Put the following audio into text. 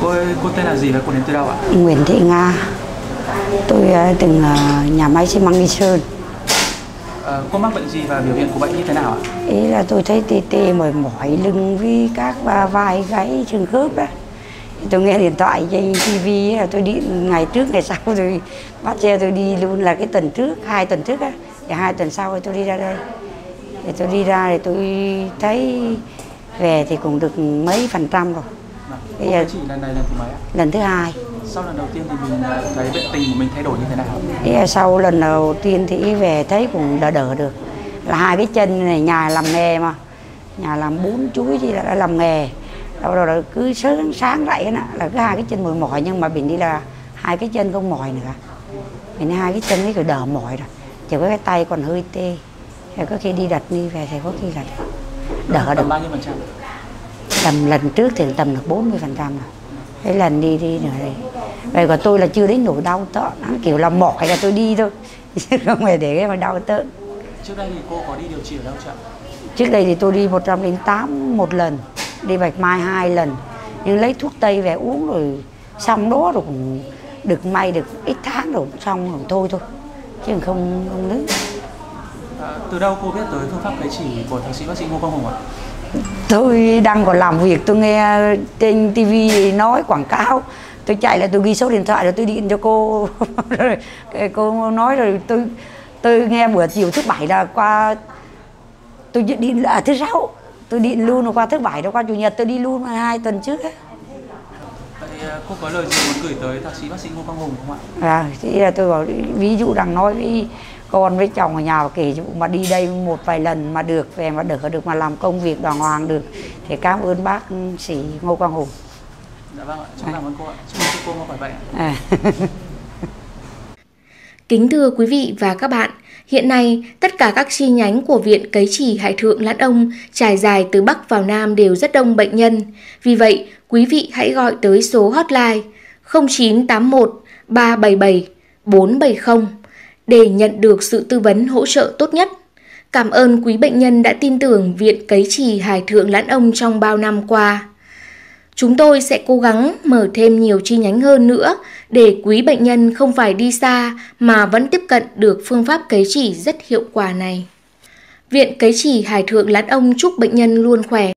Cô cô tên là gì và cô đến từ đâu ạ? Nguyễn Thị Nga. Tôi ờ, từng ờ, nhà máy xi măng Nghi Sơn Ờ, cô mắc bệnh gì và biểu hiện của bệnh như thế nào ạ? Ý là tôi thấy tê tê mỏi mỏi lưng với các ba vai gáy xương khớp đó Thì Tôi nghe điện thoại trên TV là tôi đi ngày trước ngày sau tôi bắt xe tôi đi luôn là cái tuần trước hai tuần trước á. Thì hai tuần sau tôi đi ra đây. Thì tôi đi ra thì tôi thấy về thì cũng được mấy phần trăm rồi. Vâng. Bây giờ- chỉ lần này lần thứ mấy ạ? lần thứ hai. Sau lần đầu tiên thì mình ờ, thấy bệnh tình của mình thay đổi như thế nào? Là sau lần đầu tiên thì về thấy cũng đỡ đỡ được. Là hai cái chân này nhà làm nghề mà. Nhà làm bún chuối gì là đã làm nghề. Đâu rồi cứ sáng sáng dậy á là cứ hai cái chân mỏi mỏi nhưng mà mình đi là hai cái chân không mỏi nữa. Mình hai cái chân ấy cứ đỡ mỏi rồi. Chỉ có cái tay còn hơi tê. Thì có khi đi đặt đi về thì có khi là đỡ được. Tầm bao nhiêu phần trăm? tầm lần trước thì tầm được 40 phần trăm rồi cái lần đi đi nữa đây vậy còn tôi là chưa đến nỗi đau tớ nó kiểu là mỏi là tôi đi thôi. Chứ không phải để cái mà đau tớ Trước đây thì cô có đi điều trị ở đâu chưa? Trước đây thì tôi đi 108 một lần đi bạch mai hai lần. Nhưng lấy thuốc tây về uống rồi xong đó rồi cũng được may được ít tháng rồi xong rồi thôi thôi. Chứ không không nữa từ đâu cô biết tới phương pháp cấy chỉ của thạc sĩ bác sĩ Ngô Quang Hùng ạ? tôi đang còn làm việc tôi nghe trên tivi nói quảng cáo tôi chạy lại tôi ghi số điện thoại rồi tôi điện cho cô rồi cô nói rồi tôi tôi nghe bữa chiều thứ bảy là qua tôi điện là thứ sáu tôi điện luôn qua thứ bảy rồi qua chủ nhật tôi đi luôn hai tuần trước ấy. Ờ, cô có lời gì muốn gửi tới thạc sĩ bác sĩ Ngô Quang Hùng không ạ? à, thì là tôi bảo ví dụ đang nói với con với chồng ở nhà kể dụ mà đi đây một vài lần mà được về mà đỡ được mà làm công việc đàng hoàng được thì cảm ơn bác sĩ Ngô Quang Hùng Dạ vâng ạ, chúng cảm ơn cô ạ. Chúc cô mau khỏe bệnh à. Kính thưa quý vị và các bạn, hiện nay tất cả các chi nhánh của Viện Cấy Chỉ Hải Thượng Lãn Ông trải dài từ Bắc vào Nam đều rất đông bệnh nhân. Vì vậy, quý vị hãy gọi tới số hotline 0981 377 470 để nhận được sự tư vấn hỗ trợ tốt nhất. Cảm ơn quý bệnh nhân đã tin tưởng Viện Cấy Chỉ Hải Thượng Lãn Ông trong bao năm qua. Chúng tôi sẽ cố gắng mở thêm nhiều chi nhánh hơn nữa để quý bệnh nhân không phải đi xa mà vẫn tiếp cận được phương pháp cấy chỉ rất hiệu quả này. Viện Cấy Chỉ Hải Thượng Lãn Ông chúc bệnh nhân luôn khỏe.